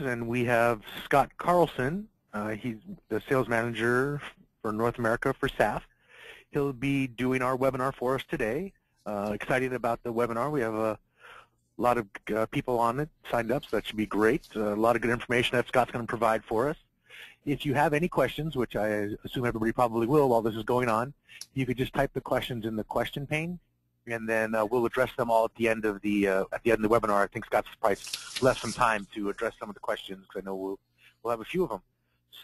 and we have Scott Carlson. Uh, he's the sales manager for North America for SAF. He'll be doing our webinar for us today. Uh, excited about the webinar. We have a lot of uh, people on it signed up, so that should be great. a lot of good information that Scott's going to provide for us. If you have any questions, which I assume everybody probably will while this is going on, you could just type the questions in the question pane, and then uh, we'll address them all at the end of the uh, at the end of the webinar. I think Scott's probably left some time to address some of the questions because I know we'll we'll have a few of them.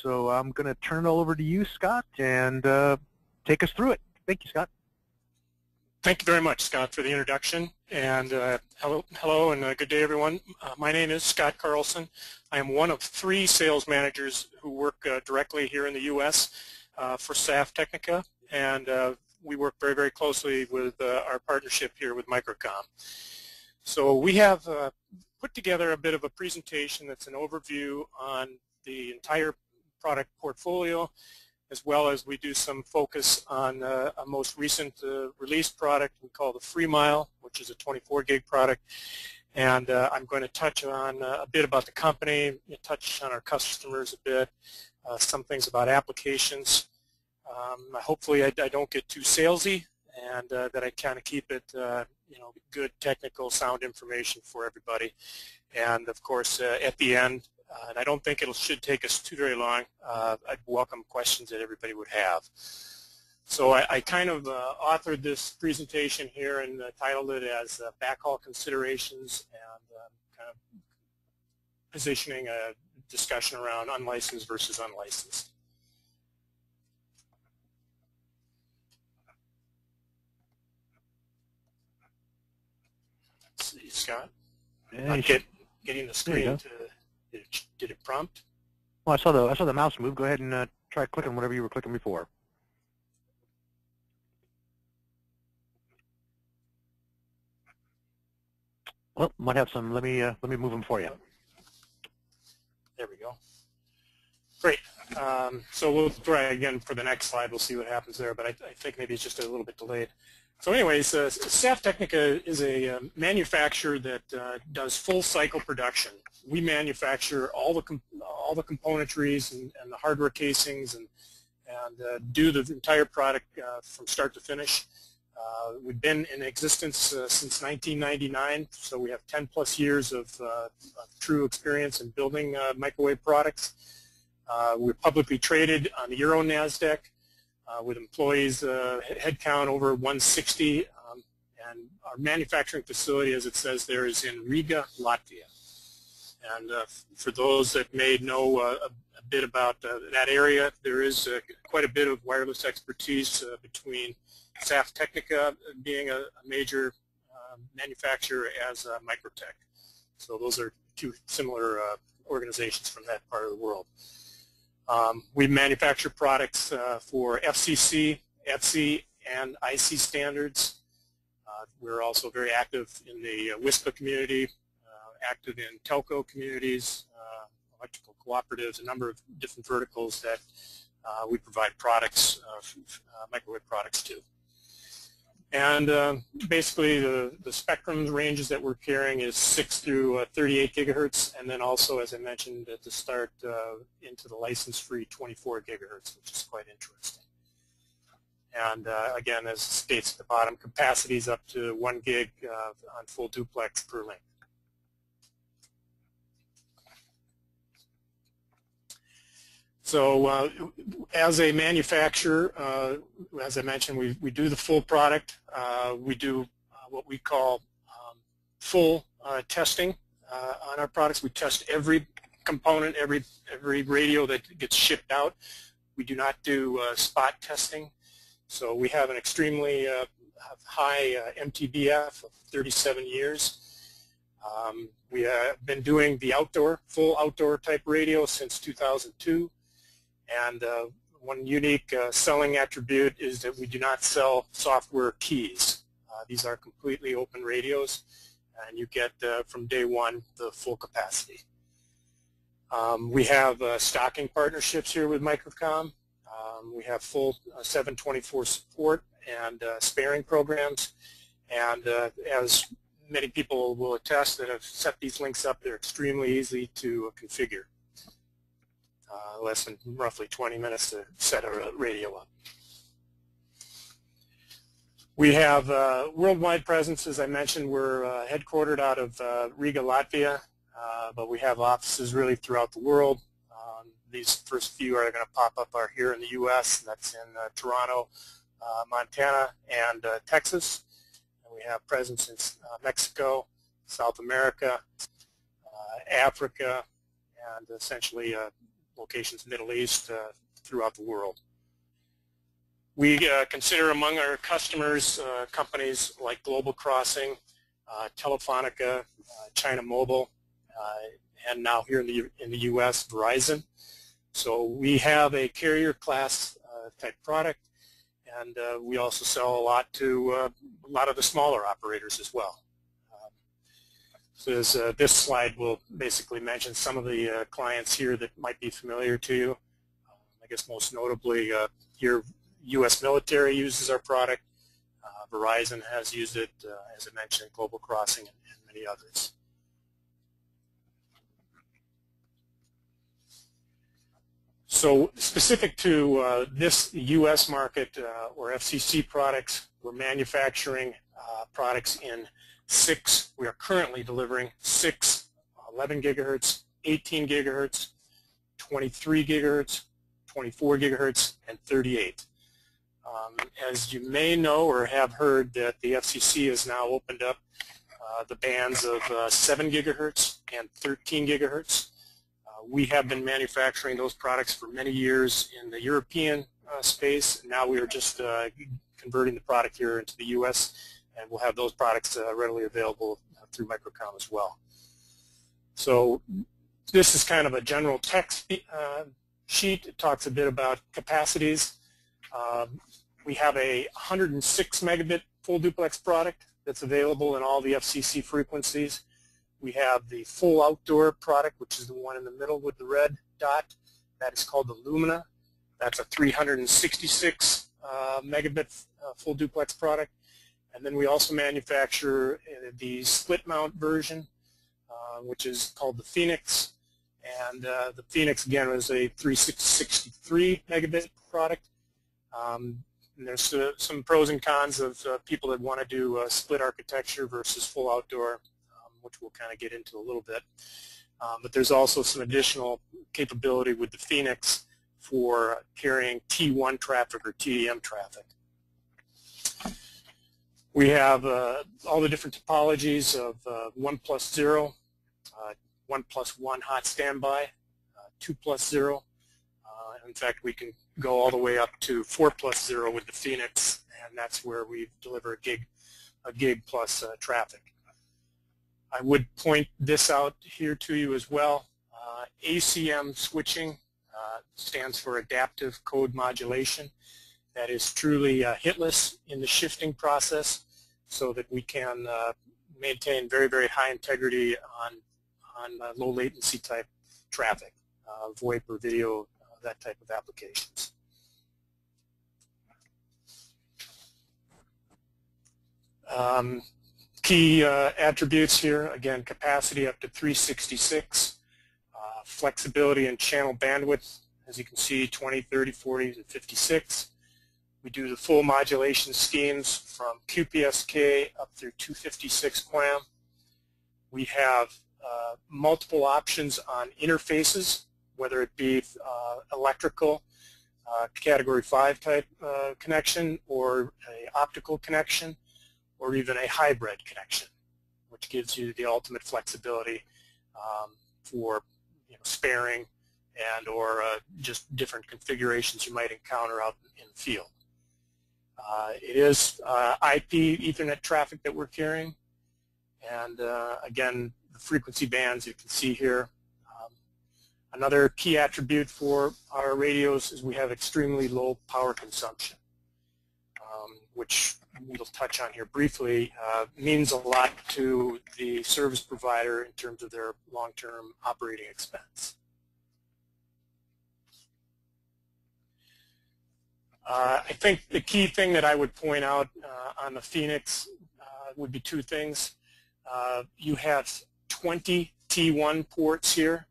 So I'm going to turn it all over to you, Scott, and uh, take us through it. Thank you, Scott. Thank you very much, Scott, for the introduction. And uh, hello, hello, and uh, good day, everyone. Uh, my name is Scott Carlson. I am one of three sales managers who work directly here in the U.S. For SAF Tehnika, and we work very, very closely with our partnership here with Microcom. So we have put together a bit of a presentation that's an overview on the entire product portfolio as well as we do some focus on uh, a most recent uh, released product we call the FreeMile, which is a 24 gig product. And uh, I'm going to touch on uh, a bit about the company, touch on our customers a bit, uh, some things about applications. Um, hopefully I, I, don't get too salesy and uh, that I kind of keep it, you know, good technical sound information for everybody. And of course, at the end, uh, and I don't think it should take us too very long. Uh, I'd welcome questions that everybody would have. So I, I kind of uh, authored this presentation here and uh, titled it as uh, Backhaul Considerations and um, kind of positioning a discussion around unlicensed versus unlicensed. Scott. Yeah, get, getting the screen to did it, did it prompt? Well, I saw the I saw the mouse move. Go ahead and uh, try clicking whatever you were clicking before. Well, might have some. Let me uh, let me move them for you. There we go. Great. Um, so we'll try again for the next slide. We'll see what happens there, but I, I think maybe it's just a little bit delayed. So anyways, uh, SAF Tehnika is a uh, manufacturer that uh, does full cycle production. We manufacture all the all the componentries and, and, the hardware casings and and uh, do the entire product uh, from start to finish. Uh, we've been in existence since 1999, so we have 10 plus years of, of true experience in building microwave products. we're publicly traded on the Euro NASDAQ with employees uh, headcount over 160. Um, and our manufacturing facility, as it says there, is in Riga, Latvia. And uh, for those that may know uh, a, a, bit about uh, that area, there is uh, quite a bit of wireless expertise between SAF Tehnika being a, a major manufacturer as MikroTik. So those are two similar organizations from that part of the world. Um, we manufacture products uh, for FCC, ETSI, and IC standards. Uh, we're also very active in the uh, WISPA community, uh, active in telco communities, uh, electrical cooperatives, a number of different verticals that uh, we provide products, microwave products to. And uh, basically the, the spectrum ranges that we're carrying is 6 through uh, 38 gigahertz, and then also, as I mentioned at the start, uh, into the license-free 24 gigahertz, which is quite interesting. And uh, again, as states at the bottom, capacity is up to 1 gig uh, on full duplex per link. So uh, as a manufacturer, uh, as I mentioned, we, we do the full product. Uh, we do uh, what we call um, full uh, testing uh, on our products. We test every component, every, every radio that gets shipped out. We do not do spot testing. So we have an extremely high MTBF of 37 years. Um, we have been doing the outdoor, full outdoor type radio since 2002. And uh, one unique uh, selling attribute is that we do not sell software keys. Uh, these are completely open radios, and you get uh, from day one the full capacity. Um, we have uh, stocking partnerships here with Microcom. Um, we have full 724 support and sparing programs. And as many people will attest that have set these links up. They're extremely easy to configure. Uh, less than roughly 20 minutes to set a radio up. We have uh, worldwide presence, as I mentioned. We're uh, headquartered out of uh, Riga, Latvia, uh, but we have offices really throughout the world. Um, these first few are going to pop up are here in the U.S. That's in uh, Toronto, Montana, and Texas. And we have presence in Mexico, South America, Africa, and essentially locations in the Middle East uh, throughout the world. We uh, consider among our customers uh, companies like Global Crossing, Telefonica, China Mobile, and now here in the, in the U.S., Verizon. So we have a carrier class uh, type product, and uh, we also sell a lot to uh, a lot of the smaller operators as well. So this, uh, this slide will basically mention some of the uh, clients here that might be familiar to you. Um, I guess most notably uh, your U.S. military uses our product. Uh, Verizon has used it, uh, as I mentioned, Global Crossing and, and many others. So specific to uh, this U.S. market or FCC products, we're manufacturing products in six, we are currently delivering six 11 gigahertz, 18 gigahertz, 23 gigahertz, 24 gigahertz, and 38. Um, as you may know or have heard that the FCC has now opened up uh, the bands of uh, 7 gigahertz and 13 gigahertz. Uh, we have been manufacturing those products for many years in the European uh, space. And now we are just uh, converting the product here into the U.S and we'll have those products uh, readily available uh, through Microcom as well. So this is kind of a general text uh, sheet. It talks a bit about capacities. Um, we have a 106 megabit full duplex product that's available in all the FCC frequencies. We have the full outdoor product, which is the one in the middle with the red dot. That is called the Lumina. That's a 366 uh, megabit uh, full duplex product. And then we also manufacture uh, the split mount version, uh, which is called the Phoenix. And uh, the Phoenix, again, was a 363 megabit product. Um, and there's uh, some pros and cons of uh, people that want to do uh, split architecture versus full outdoor, um, which we'll kind of get into a little bit. Um, but there's also some additional capability with the Phoenix for carrying T1 traffic or TDM traffic. We have uh, all the different topologies of uh, 1 plus 0, uh, 1 plus 1 hot standby, uh, 2 plus 0. Uh, in fact, we can go all the way up to 4 plus 0 with the Phoenix, and that's where we deliver a gig, a gig plus traffic. I would point this out here to you as well. ACM switching stands for Adaptive Code Modulation that is truly uh, hitless in the shifting process so that we can uh, maintain very, very high integrity on, on uh, low latency type traffic, uh, VoIP or video, uh, that type of applications. Um, key uh, attributes here, again, capacity up to 366, flexibility and channel bandwidth, as you can see, 20, 30, 40, and 56. We do the full modulation schemes from QPSK up through 256 QAM. We have uh, multiple options on interfaces, whether it be uh, electrical, uh, category 5 type uh, connection, or a optical connection, or even a hybrid connection, which gives you the ultimate flexibility um, for you know, sparing and or uh, just different configurations you might encounter out in the field. Uh, it is uh, IP Ethernet traffic that we're carrying. And uh, again, the frequency bands you can see here. Um, another key attribute for our radios is we have extremely low power consumption, um, which we'll touch on here briefly, uh, means a lot to the service provider in terms of their long-term operating expense. Uh, I think the key thing that I would point out uh, on the Phoenix uh, would be two things. Uh, you have 20 T1 ports here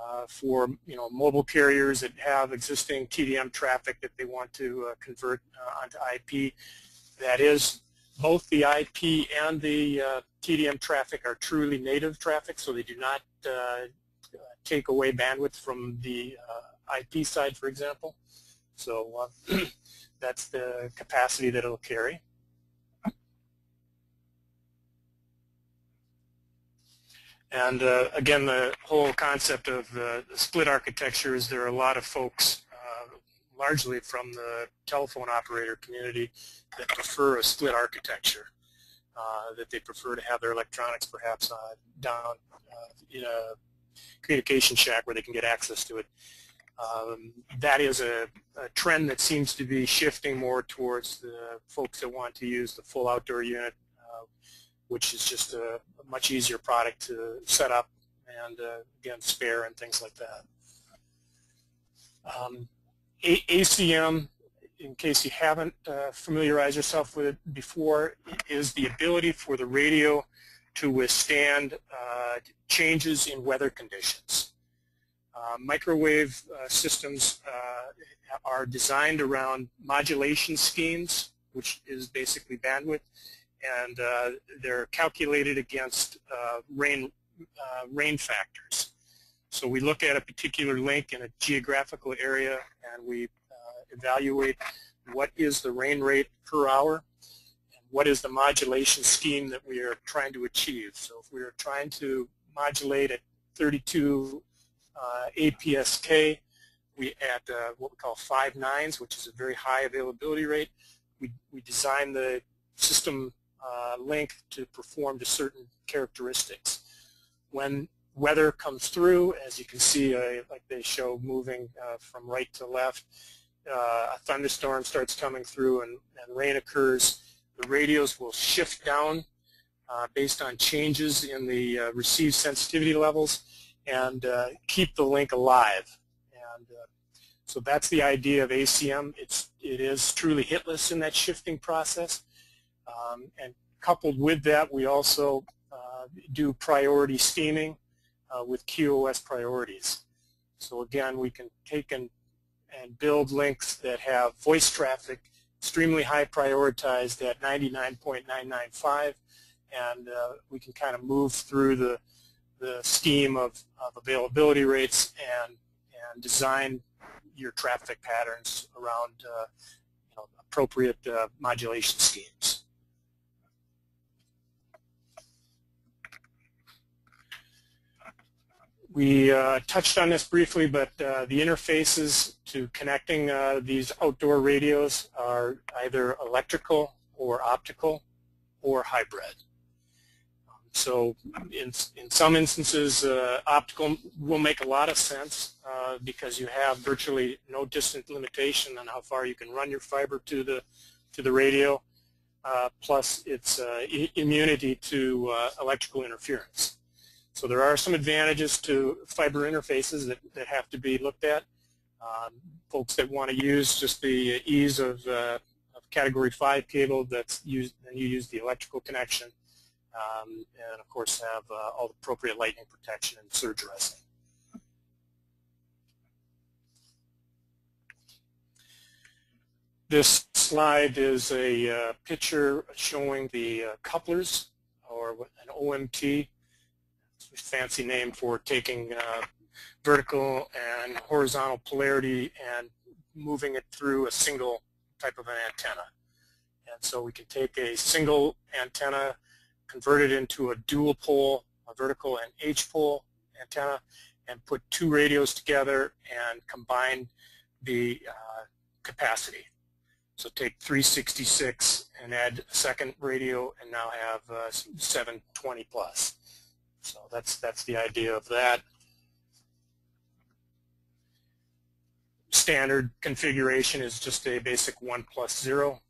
uh, for you know mobile carriers that have existing TDM traffic that they want to uh, convert onto IP. That is, both the IP and the TDM traffic are truly native traffic, so they do not take away bandwidth from the IP side, for example. So that's the capacity that it'll carry. And uh, again, the whole concept of uh, the split architecture is there are a lot of folks, uh, largely from the telephone operator community, that prefer a split architecture, uh, that they prefer to have their electronics perhaps uh, down uh, in a communication shack where they can get access to it. Um, that is a, a, trend that seems to be shifting more towards the folks that want to use the full outdoor unit which is just a, a much easier product to set up and uh, again spare and things like that. Um, ACM, in case you haven't uh, familiarized yourself with it before, is the ability for the radio to withstand uh, changes in weather conditions. Uh, microwave uh, systems uh, are designed around modulation schemes, which is basically bandwidth, and uh, they're calculated against uh, rain, rain factors. So we look at a particular link in a geographical area and we evaluate what is the rain rate per hour and what is the modulation scheme that we are trying to achieve. So if we are trying to modulate at 32 uh, APSK, we at uh, what we call five nines, which is a very high availability rate. We, we design the system uh, link to perform to certain characteristics. When weather comes through, as you can see, uh, like they show moving uh, from right to left, a thunderstorm starts coming through and, and, rain occurs, the radios will shift down uh, based on changes in the uh, received sensitivity levels and keep the link alive. And so that's the idea of ACM. It's, it is truly hitless in that shifting process. Um, and coupled with that, we also uh, do priority steaming uh, with QoS priorities. So again, we can take and, and build links that have voice traffic extremely high prioritized at 99.995 and uh, we can kind of move through the, the scheme of, of availability rates and, and design your traffic patterns around uh, you know, appropriate uh, modulation schemes. We uh, touched on this briefly, but uh, the interfaces to connecting uh, these outdoor radios are either electrical or optical or hybrid. So in, in some instances, uh, optical will make a lot of sense uh, because you have virtually no distance limitation on how far you can run your fiber to the, to the radio, uh, plus its immunity to electrical interference. So there are some advantages to fiber interfaces that, that have to be looked at. Um, folks that want to use just the ease of, uh, of category 5 cable that's used, then you use the electrical connection um, and of course have uh, all the appropriate lightning protection and surge arresting. This slide is a uh, picture showing the uh, couplers or an OMT fancy name for taking uh, vertical and horizontal polarity and moving it through a single type of an antenna. And so we can take a single antenna, convert it into a dual pole, a vertical and H-pole antenna, and put two radios together and combine the uh, capacity. So take 366 and add a second radio and now have uh, 720 plus. So that's, that's the idea of that. Standard configuration is just a basic 1 plus 0.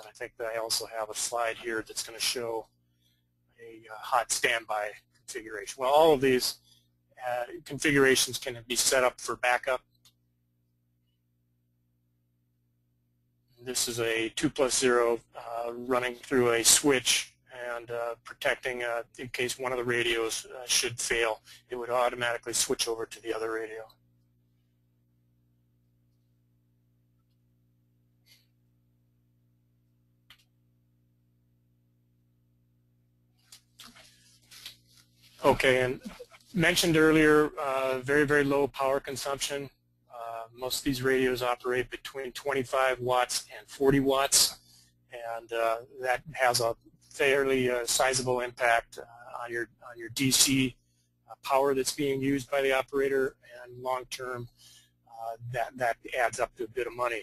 Then I think that I also have a slide here that's going to show a uh, hot standby configuration. Well, all of these uh, configurations can be set up for backup. This is a 2 plus 0 uh, running through a switch and uh, protecting uh, in case one of the radios uh, should fail. It would automatically switch over to the other radio. Okay, and mentioned earlier, uh, very, very low power consumption. Uh, most of these radios operate between 25 watts and 40 watts, and uh, that has a fairly uh, sizable impact uh, on your on your DC uh, power that's being used by the operator, and long term, that that adds up to a bit of money.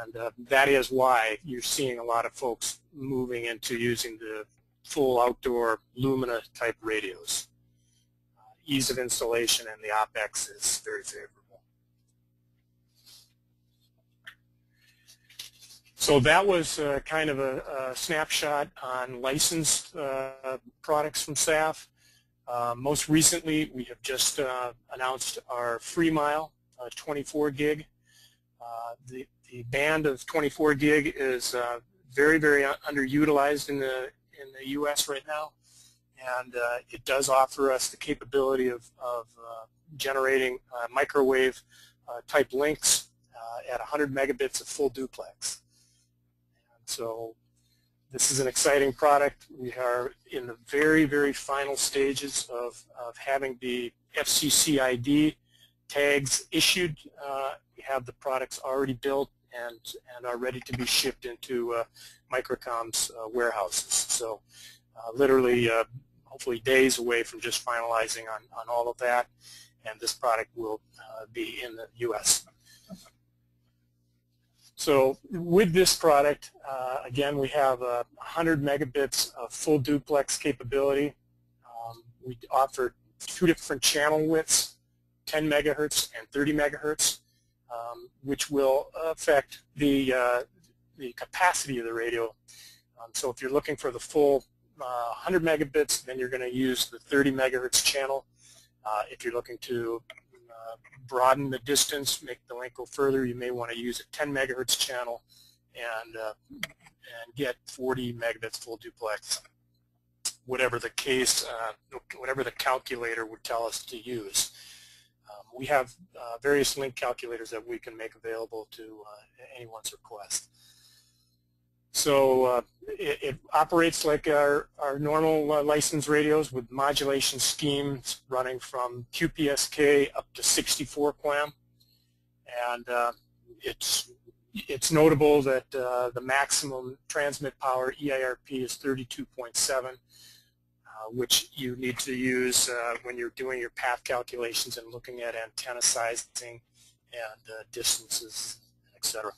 And that is why you're seeing a lot of folks moving into using the full outdoor Lumina type radios. Uh, ease of installation and the OPEX is very favorable. So that was uh, kind of a, a, snapshot on licensed uh, products from SAF. Uh, most recently, we have just uh, announced our FreeMile uh, 24 gig. the, the band of 24 gig is very, very underutilized in the in the U.S. right now, and uh, it does offer us the capability of, of uh, generating uh, microwave uh, type links uh, at 100 megabits of full duplex. And so this is an exciting product. We are in the very, very final stages of, of having the FCC ID tags issued. Uh, we have the products already built and, and are ready to be shipped into uh, Microcom's uh, warehouses. So uh, literally, uh, hopefully days away from just finalizing on, on all of that, and this product will uh, be in the U.S. So with this product, uh, again, we have 100 megabits of full duplex capability. Um, we offer two different channel widths, 10 megahertz and 30 megahertz um, which will affect the, uh, the capacity of the radio. Um, so if you're looking for the full uh, 100 megabits, then you're going to use the 30 megahertz channel. Uh, if you're looking to uh, broaden the distance, make the link go further, you may want to use a 10 megahertz channel and, uh, and get 40 megabits full duplex whatever the case, uh, whatever the calculator would tell us to use we have uh, various link calculators that we can make available to anyone's request. So uh, it, it, operates like our, our normal uh, license radios with modulation schemes running from QPSK up to 64 QAM. And uh, it's, it's notable that uh, the maximum transmit power EIRP is 32.7 uh, which you need to use uh, when you're doing your path calculations and looking at antenna sizing and distances, etc.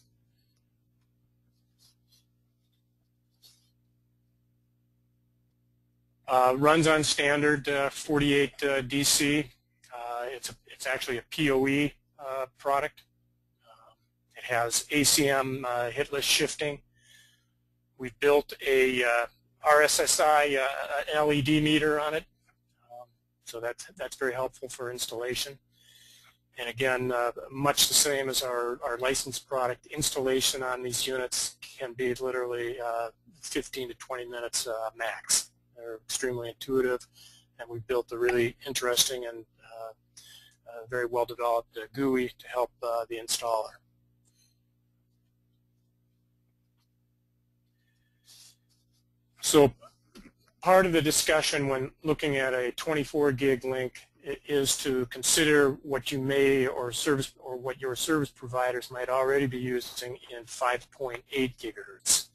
runs on standard uh, 48 uh, DC. it's, a, it's actually a PoE product. Um, it has ACM hitless shifting. We've built a RSSI uh, LED meter on it. Um, so that's, that's very helpful for installation. And again, uh, much the same as our, our licensed product, installation on these units can be literally uh, 15 to 20 minutes uh, max. They're extremely intuitive, and we've built a really interesting and uh, uh, very well-developed GUI to help the installer. So part of the discussion when looking at a 24 gig link is to consider what you may or service or what your service providers might already be using in 5.8 gigahertz.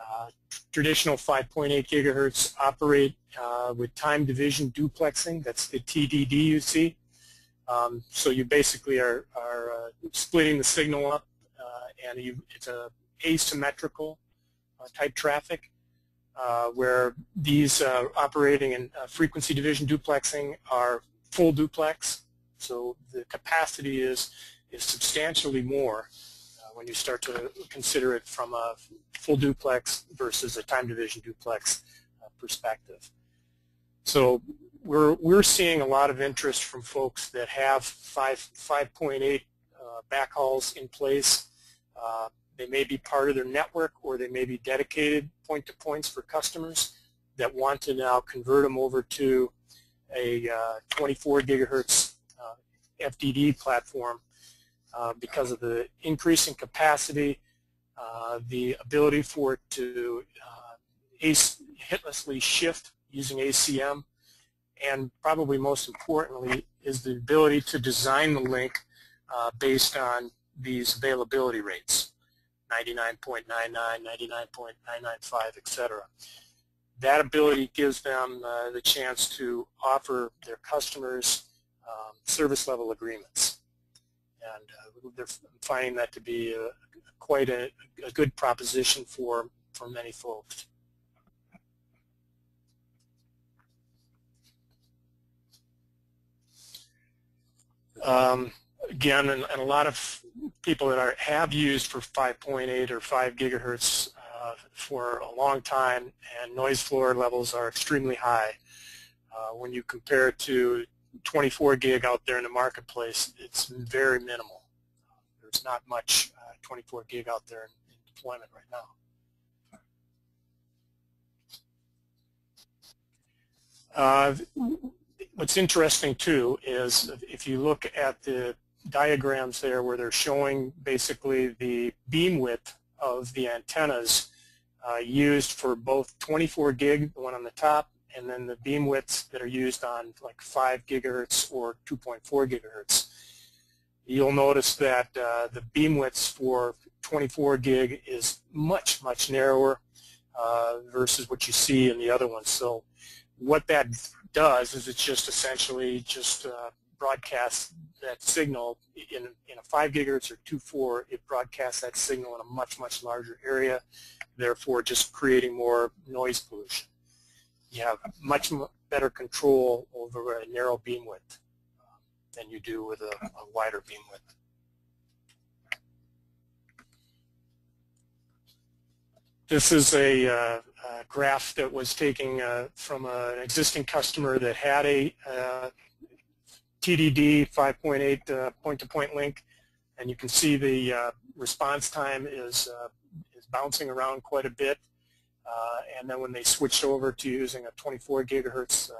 Uh, traditional 5.8 gigahertz operate uh, with time division duplexing. That's the TDD you see. Um, so you basically are, are uh, splitting the signal up, and you, it's a asymmetrical type traffic. Uh, where these uh, operating in uh, frequency division duplexing are full duplex. So the capacity is, is substantially more when you start to consider it from a full duplex versus a time division duplex perspective. So we're, we're seeing a lot of interest from folks that have 5, 5.8 uh, backhauls in place. Uh, They may be part of their network or they may be dedicated point-to-points for customers that want to now convert them over to a uh, 24 gigahertz uh, FDD platform uh, because of the increase in capacity, uh, the ability for it to uh, hitlessly shift using ACM, and probably most importantly is the ability to design the link uh, based on these availability rates, 99.99, 99.995, etc. That ability gives them uh, the chance to offer their customers um, service level agreements. And uh, they're finding that to be a, quite a, a good proposition for, for many folks. Um, again, and, and, a lot of people that are have used for 5.8 or 5 gigahertz uh, for a long time, and noise floor levels are extremely high. Uh, when you compare it to 24 gig out there in the marketplace, it's very minimal. There's not much uh, 24 gig out there in, in deployment right now. Uh, what's interesting too is if you look at the diagrams there where they're showing basically the beam width of the antennas uh, used for both 24 gig, the one on the top, and then the beam widths that are used on like 5 gigahertz or 2.4 gigahertz. You'll notice that uh, the beam widths for 24 gig is much, much narrower uh, versus what you see in the other ones. So what that does is it's just essentially just uh, broadcasts that signal in, in a 5 gigahertz or 2.4, it broadcasts that signal in a much, much larger area, therefore just creating more noise pollution. You have much better control over a narrow beam width um, than you do with a, a wider beam width. This is a, uh, a graph that was taken uh, from an existing customer that had a uh, TDD 5.8 uh, point-to-point link, and you can see the uh, response time is, uh, is bouncing around quite a bit. And then when they switched over to using a 24 gigahertz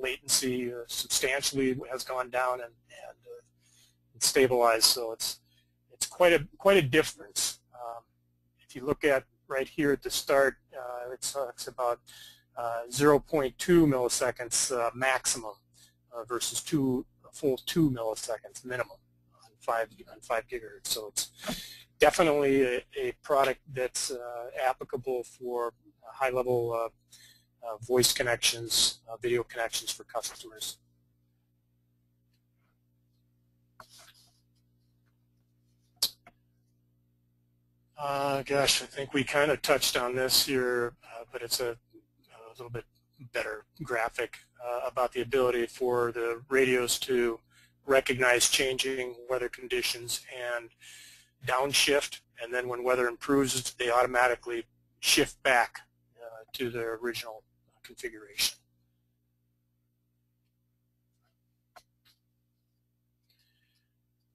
latency substantially has gone down and, and, stabilized. So it's it's quite a quite a difference. Um, if you look at right here at the start, uh, it talks about uh, 0.2 milliseconds uh, maximum versus two full two milliseconds minimum on five on five gigahertz. So it's definitely a, a product that's applicable for high-level voice connections, video connections for customers. Uh, gosh, I think we kind of touched on this here, uh, but it's a, a, little bit better graphic uh, about the ability for the radios to recognize changing weather conditions and downshift, and then when weather improves, they automatically shift back uh, to their original configuration.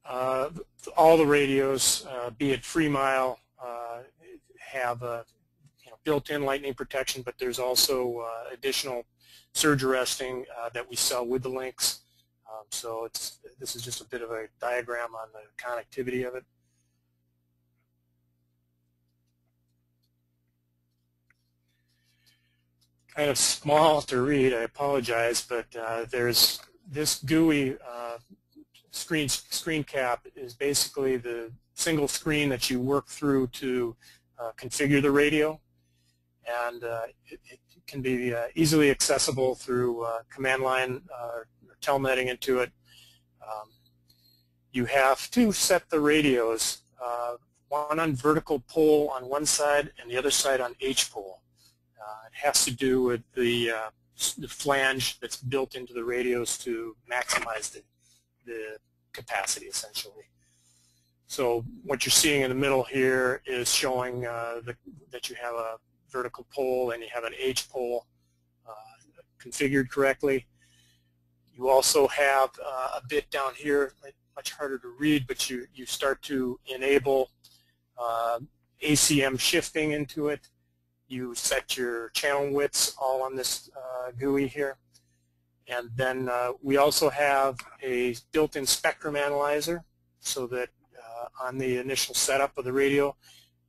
Uh, all the radios, uh, be it FreeMile, uh, have a you know, built-in lightning protection, but there's also uh, additional surge arresting uh, that we sell with the links. Um, so it's this is just a bit of a diagram on the connectivity of it. Kind of small to read, I apologize, but uh, there's this GUI uh, screen screen cap is basically the single screen that you work through to uh, configure the radio and uh, it, it, can be uh, easily accessible through uh, command line or telnetting into it. Um, you have to set the radios, one on vertical pole on one side and the other side on H pole. It has to do with the, the flange that's built into the radios to maximize the, the capacity essentially. So what you're seeing in the middle here is showing uh, the, that you have a vertical pole and you have an H pole uh, configured correctly. You also have uh, a bit down here, much harder to read, but you, you start to enable uh, ACM shifting into it. You set your channel widths all on this uh, GUI here. And then uh, we also have a built-in spectrum analyzer so that uh, on the initial setup of the radio,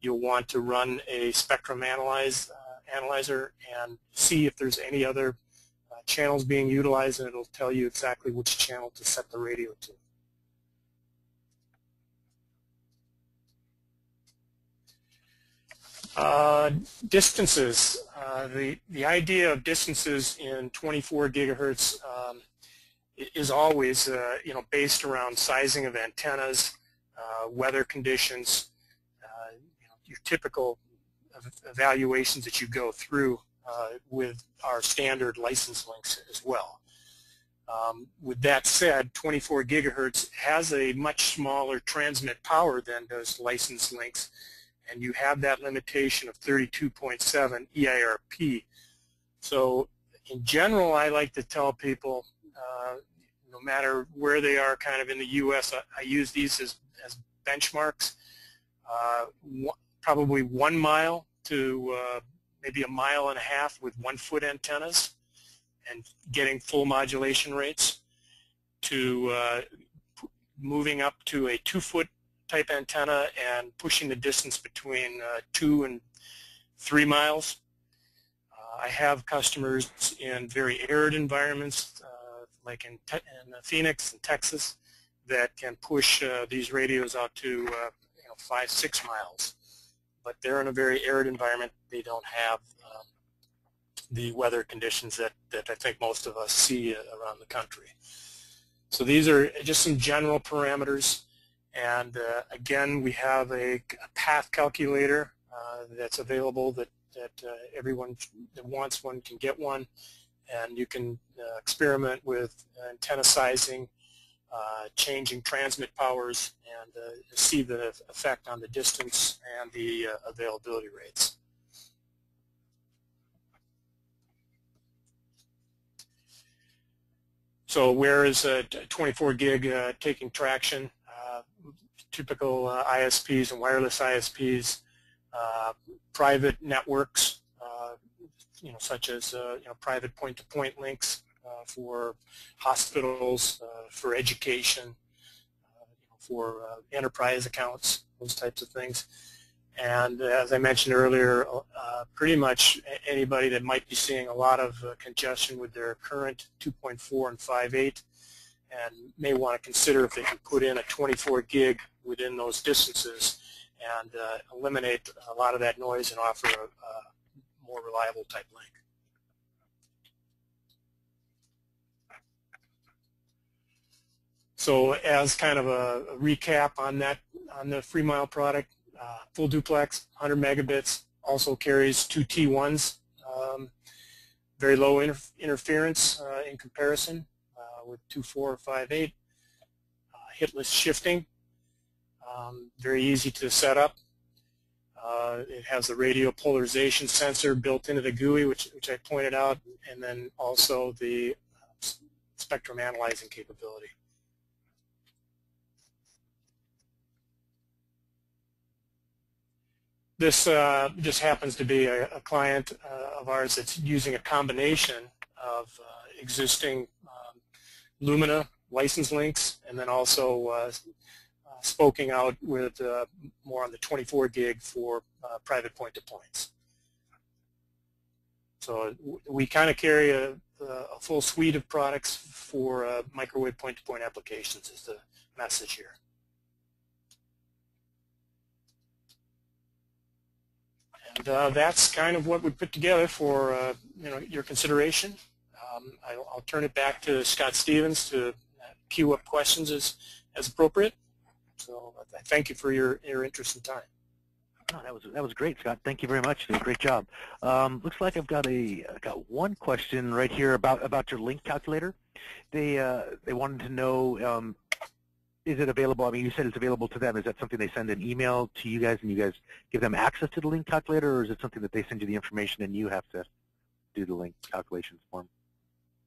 you'll want to run a spectrum analyze, uh, analyzer and see if there's any other uh, channels being utilized and it'll tell you exactly which channel to set the radio to. Uh, distances. Uh, the, the idea of distances in 24 gigahertz um, is always uh, you know, based around sizing of antennas, uh, weather conditions, uh, you know, your typical evaluations that you go through uh, with our standard license links as well. Um, with that said, 24 gigahertz has a much smaller transmit power than those license links and you have that limitation of 32.7 EIRP. So in general, I like to tell people, uh, no matter where they are kind of in the U.S., I, I use these as, as benchmarks. Uh, probably one mile to uh, maybe a mile and a half with one-foot antennas and getting full modulation rates to uh, moving up to a two-foot type antenna and pushing the distance between uh, two and three miles. Uh, I have customers in very arid environments uh, like in, in, Phoenix and Texas that can push uh, these radios out to you know, five, six miles. But they're in a very arid environment. They don't have um, the weather conditions that, that I think most of us see around the country. So these are just some general parameters. And uh, again, we have a, a path calculator uh, that's available that, that uh, everyone that wants one can get one. And you can uh, experiment with antenna sizing, uh, changing transmit powers, and uh, see the effect on the distance and the availability rates. So where is a 24 gig taking traction? Typical uh, ISPs and wireless ISPs, uh, private networks, uh, you know, such as you know private point-to-point -point links for hospitals, for education, you know, for enterprise accounts, those types of things. And as I mentioned earlier, uh, pretty much anybody that might be seeing a lot of uh, congestion with their current 2.4 and 5.8 and may want to consider if they can put in a 24 gig within those distances and uh, eliminate a lot of that noise and offer a, a more reliable type link. So as kind of a, recap on that, on the FreeMile product, uh, full duplex, 100 megabits, also carries two T1s, um, very low inter interference uh, in comparison with 2458, uh, hitless shifting, um, very easy to set up. Uh, it has the radio polarization sensor built into the GUI, which, which I pointed out, and then also the uh, spectrum analyzing capability. This uh, just happens to be a, a client uh, of ours that's using a combination of uh, existing Lumina license links and then also uh, spoking out with uh, more on the 24 gig for uh, private point-to-points. So we kind of carry a, a, full suite of products for uh, microwave point-to-point -point applications is the message here. And uh, that's kind of what we put together for uh, you know your consideration. Um, I, will turn it back to Scott Stevens to queue up questions as, as appropriate. So I thank you for your, your interest and time. Oh, that was that was great, Scott. Thank you very much. Great job. Um, looks like I've got a got one question right here about about your link calculator. They uh, they wanted to know um, is it available? I mean, you said it's available to them. Is that something they send an email to you guys and you guys give them access to the link calculator, or is it something that they send you the information and you have to do the link calculations for them?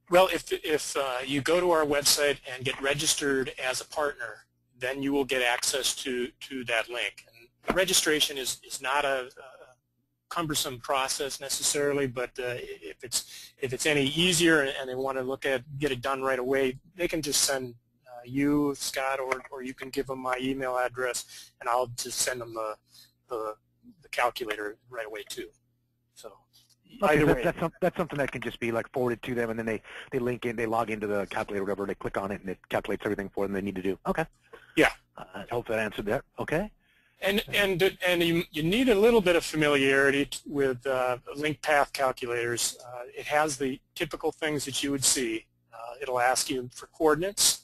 Well, if if uh, you go to our website and get registered as a partner, then you will get access to, to that link. And registration is, is not a, a cumbersome process necessarily, but uh, if it's if it's any easier and they want to look at get it done right away, they can just send uh, you, Scott, or or you can give them my email address, and I'll just send them the the, the calculator right away too. So Okay, either that's, way, that's, some, that's something that can just be like forwarded to them, and then they, they link in, they log into the calculator, or whatever, they click on it, and it calculates everything for them they need to do. Okay. Yeah. Uh, I hope that answered that. Okay. And and and you you need a little bit of familiarity t- with uh, link path calculators. Uh, it has the typical things that you would see. Uh, it'll ask you for coordinates.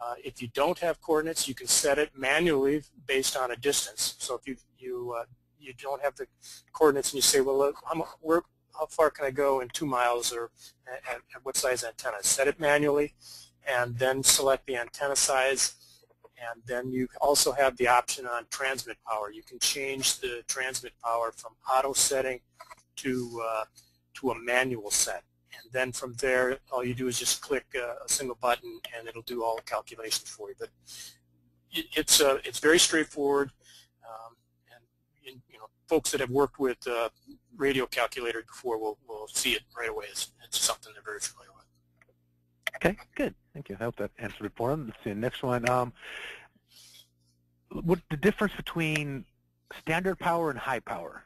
Uh, if you don't have coordinates, you can set it manually based on a distance. So if you you uh, you don't have the coordinates and you say, well, look, how, mu- where, how far can I go in two miles or at, at what size antenna? Set it manually, and then select the antenna size and then you also have the option on transmit power. You can change the transmit power from auto setting to uh, to a manual set. And then from there, all you do is just click a, a single button, and it'll do all the calculations for you. But it, it's uh, it's very straightforward. Um, and you you know, folks that have worked with uh, radio calculator before will will see it right away. It's, it's something they're very familiar with. Okay, good. Thank you. I hope that answered it for them. Let's see, next one. Um, what the difference between standard power and high power?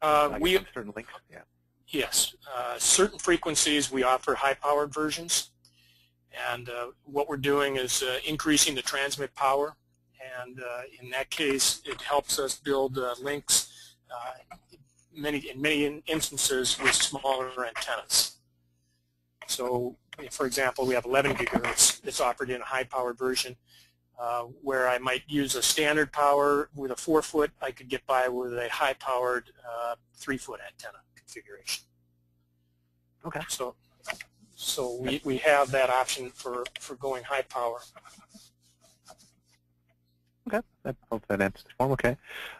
Uh, we certain links. Yeah. Yes, uh, certain frequencies we offer high-powered versions, and uh, what we're doing is uh, increasing the transmit power, and uh, in that case, it helps us build uh, links uh, many in many instances with smaller antennas. So, for example, we have 11 gigahertz that's offered in a high-powered version, uh, where I might use a standard power with a four-foot, I could get by with a high-powered uh, three-foot antenna configuration. Okay. So, so we, we have that option for, for going high power. Okay. I hope that answers the form. Okay.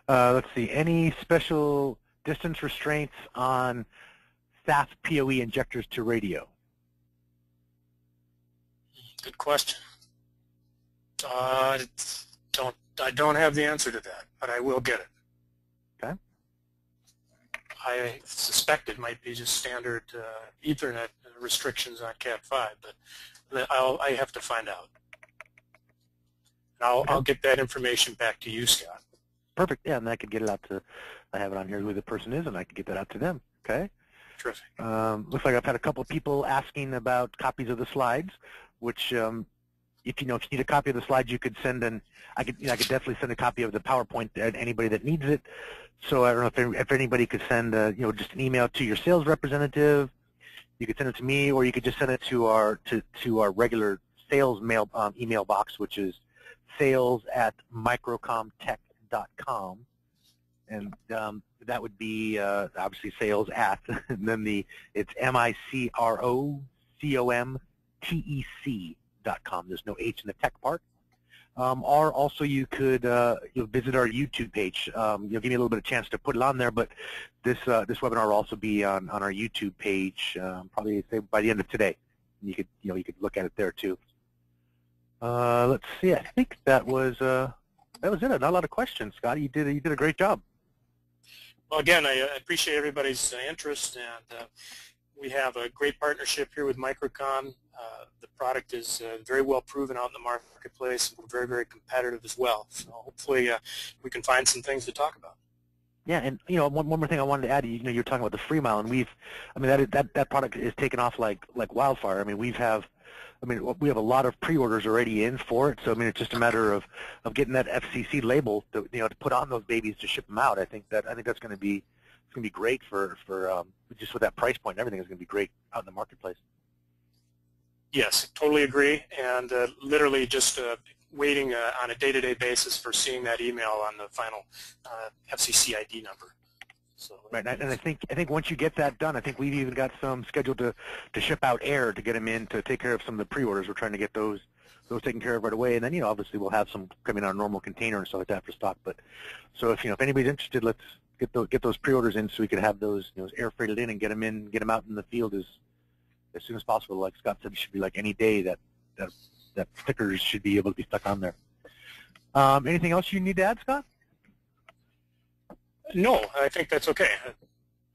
Uh, let's see. Any special distance restraints on SAF PoE injectors to radio? Good question. Uh, don't I don't have the answer to that, but I will get it. Okay. I suspect it might be just standard uh, Ethernet restrictions on Cat5, but I'll, I have to find out. And I'll, I'll get that information back to you, Scott. Perfect. Yeah, and I could get it out to, I have it on here who the person is, and I could get that out to them. Okay. Terrific. Um, looks like I've had a couple of people asking about copies of the slides, which um, if you know if you need a copy of the slides, you could send an. I could you know, I could definitely send a copy of the PowerPoint to anybody that needs it. So I don't know if, if anybody could send uh, you know just an email to your sales representative. You could send it to me, or you could just send it to our to to our regular sales mail um, email box, which is sales at microcomtech.com, and um, that would be uh, obviously sales at, and then the it's M I C R O C O M T E C dot com. There's no H in the tech part. Um, or also you could uh, you visit our YouTube page. Um, you'll give me a little bit of chance to put it on there, but this uh, this webinar will also be on, on our YouTube page um, probably say by the end of today. You could you know you could look at it there too. Uh, let's see. I think that was uh, that was it. Not a lot of questions, Scotty. You did you did a great job. Well, again, I appreciate everybody's uh, interest, and uh, we have a great partnership here with Microcom. Uh, the product is uh, very well proven out in the marketplace. We're very, very competitive as well. So hopefully uh, we can find some things to talk about. Yeah, and you know, one, one more thing I wanted to add. You know, you're talking about the Freemile, and we've, I mean, that that that product is taken off like like wildfire. I mean, we've have, I mean, we have a lot of pre-orders already in for it. So I mean, it's just a matter of of getting that FCC label, to, you know, to put on those babies to ship them out. I think that I think that's going to be it's going to be great for for um, just with that price point and everything is going to be great out in the marketplace. Yes, totally agree, and uh, literally just uh, waiting uh, on a day-to-day basis for seeing that email on the final uh, FCC ID number. So, Right, and I, and I think I think once you get that done, I think we've even got some scheduled to to ship out air to get them in to take care of some of the pre-orders. We're trying to get those those taken care of right away, and then you know obviously we'll have some coming on a normal container and stuff like that for stock. But so if you know if anybody's interested, let's get those get those pre-orders in so we can have those you know air freighted in and get them in, get them out in the field as as soon as possible. Like Scott said, it should be like any day that that that stickers should be able to be stuck on there. Um, anything else you need to add, Scott? No, I think that's okay.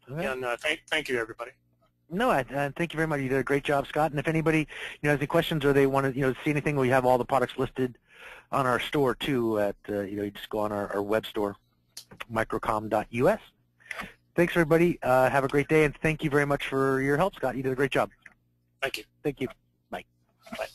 Right. And uh, thank, thank you, everybody. No, I, I, thank you very much. You did a great job, Scott. And if anybody you know has any questions or they want to you know see anything, we have all the products listed on our store too. At uh, you know, you just go on our, our web store, microcom.us. Thanks, everybody. Uh, have a great day, and thank you very much for your help, Scott. You did a great job. Thank you. Thank you. Bye. Bye.